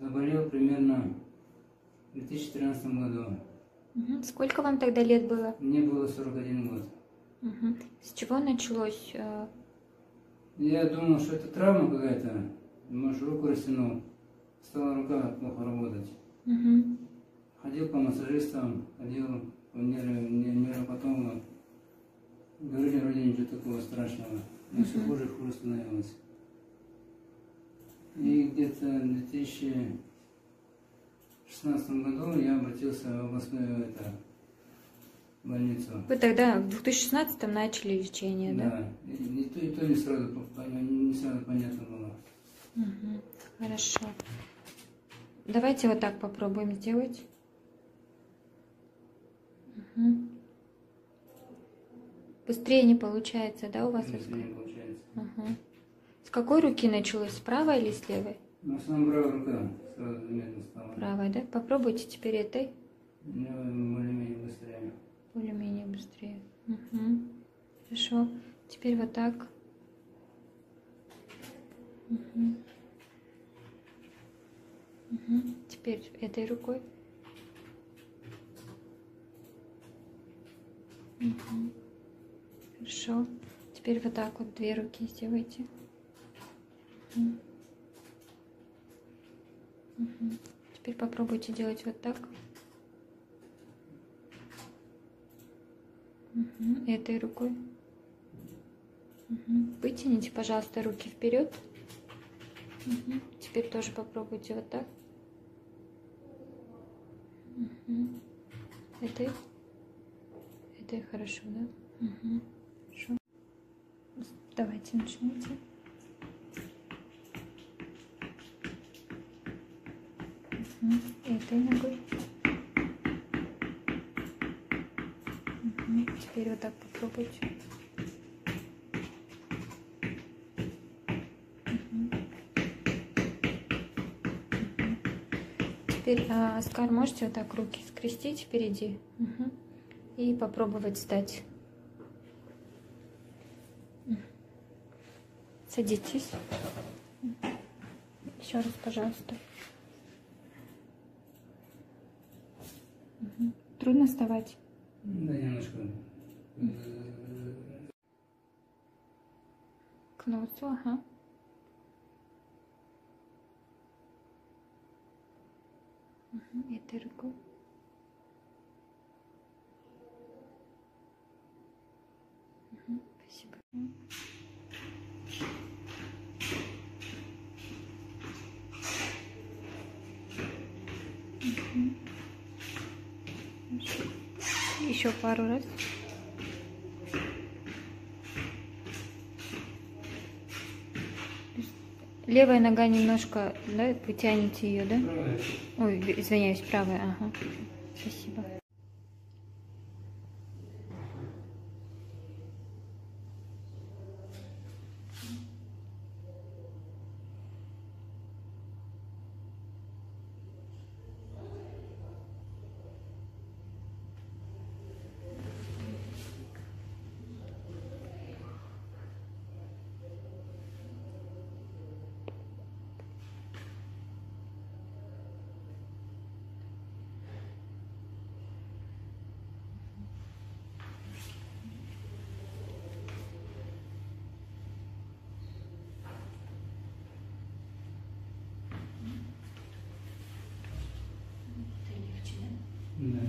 Заболел примерно в 2013 году. Сколько вам тогда лет было? Мне было 41 год. Мгм. С чего началось? э, Я думал, что это травма какая-то. Может, руку растянул. Стала рука плохо работать. мгм. Ходил по массажистам, ходил по нейро- не- нейропатологам. Говорили, вроде ничего такого страшного. Но все Мгм. хуже и хуже становилось. И где-то в 2016 году я обратился в областную это, больницу. Вы тогда в 2016 начали лечение, да? Да. И, и то, и то не сразу, не сразу понятно было. Мгм. Хорошо. Давайте вот так попробуем сделать. Мгм. Быстрее не получается, да, у вас? Если не получается. Ага. С какой руки началось? С правой или с левой? Но в основном правая рука сразу заметно стала. Правой, да? Попробуйте теперь этой. У меня более-менее быстрее. Более-менее быстрее. Мгм. Хорошо. Теперь вот так. Мгм. Мгм. Теперь этой рукой. Мгм. Хорошо. Теперь вот так вот две руки сделайте. Мгм. Теперь попробуйте делать вот так. Мгм. Этой рукой. Мгм. Вытяните, пожалуйста, руки вперед. Мгм. Теперь тоже попробуйте вот так. Мгм. Этой. Этой хорошо, да? Мгм. Хорошо. Давайте начните. Этой ногой. Теперь вот так попробуйте. Теперь, а, можете вот так руки скрестить впереди Мгм. и попробовать встать. Садитесь. Еще раз, пожалуйста. Трудно вставать? Да, немножко. К носу, ага. Этой рукой. Мгм, Спасибо. Мгм. Еще пару раз. Левая нога немножко, да, потянете ее, да? Ой, извиняюсь, правая, ага. Спасибо. Да.